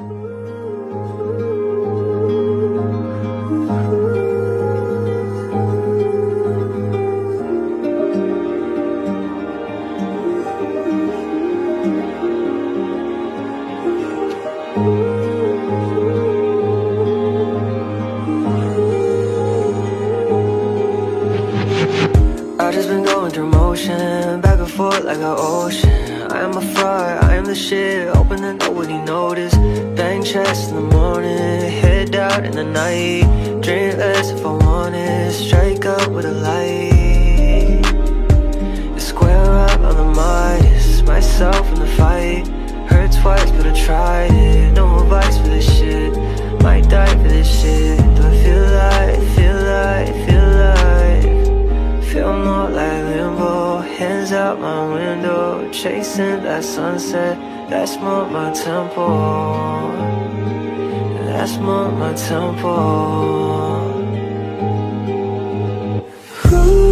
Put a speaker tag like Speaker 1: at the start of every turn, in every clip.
Speaker 1: I just been going through motion, back and forth like an ocean. I am a fraud, I am the shit, hoping that nobody notice. Bang chest in the morning, head out in the night. Drink less if I want it, strike up with a light. Hands out my window, chasing that sunset. That's more my tempo. That's more my tempo. Ooh,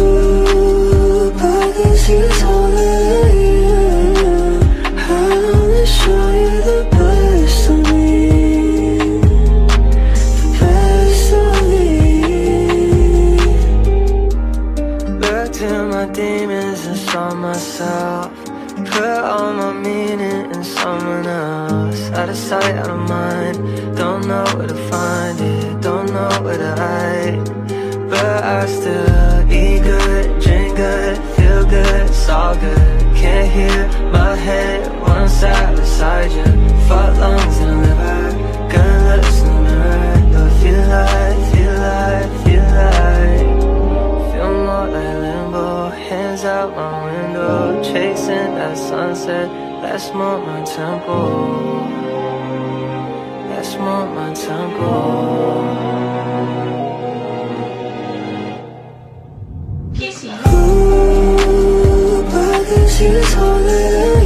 Speaker 1: demons saw myself. Put all my meaning in someone else. Out of sight, out of mind. Don't know where to find it, don't know where to hide. But I still eat good, drink good, feel good, it's all good. Can't hear my head I'm sat beside you. Fuck chasing that sunset. That's more my tempo. That's more my tempo. Ooh, but this is only